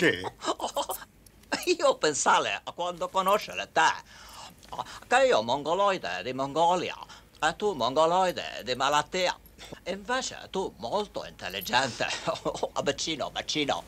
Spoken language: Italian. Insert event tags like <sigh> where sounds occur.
Perché? <laughs> Io pensare a quando conoscere te, che io mongoloide di Mongolia e tu mongoloide di malattia. Invece tu molto intelligente, <laughs> vicino, vicino.